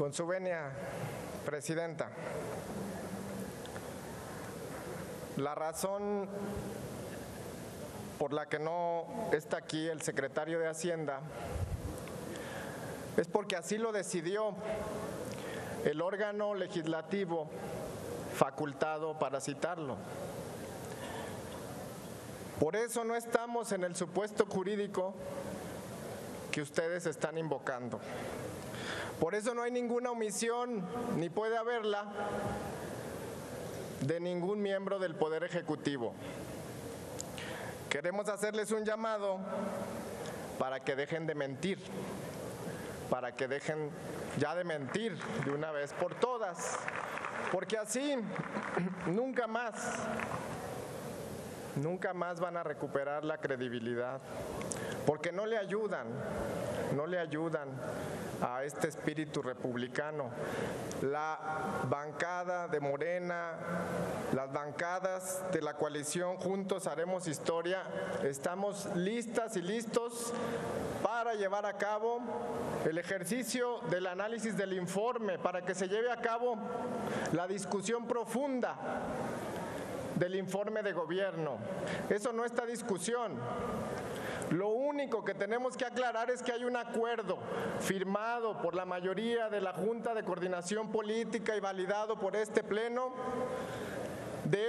Con su venia, Presidenta. La razón por la que no está aquí el secretario de Hacienda es porque así lo decidió el órgano legislativo facultado para citarlo. Por eso no estamos en el supuesto jurídico que ustedes están invocando. Por eso no hay ninguna omisión, ni puede haberla, de ningún miembro del Poder Ejecutivo. Queremos hacerles un llamado para que dejen de mentir, para que dejen ya de mentir de una vez por todas, porque así nunca más, nunca más van a recuperar la credibilidad, porque no le ayudan, no le ayudan a este espíritu republicano. La bancada de Morena, las bancadas de la coalición Juntos Haremos Historia, estamos listas y listos para llevar a cabo el ejercicio del análisis del informe, para que se lleve a cabo la discusión profunda del informe de gobierno. Eso no está discusión. Lo único que tenemos que aclarar es que hay un acuerdo firmado por la mayoría de la Junta de Coordinación Política y validado por este Pleno de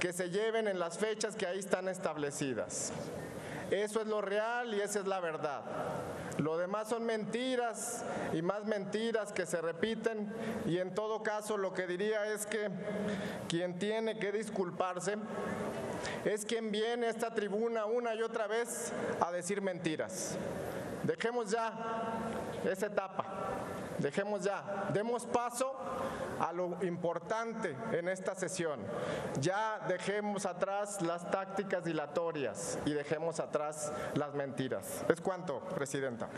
que se lleven en las fechas que ahí están establecidas. Eso es lo real y esa es la verdad. Lo demás son mentiras y más mentiras que se repiten y en todo caso lo que diría es que quien tiene que disculparse es quien viene a esta tribuna una y otra vez a decir mentiras. Dejemos ya esa etapa, dejemos ya, demos paso a lo importante en esta sesión. Ya dejemos atrás las tácticas dilatorias y dejemos atrás las mentiras. Es cuanto, Presidenta.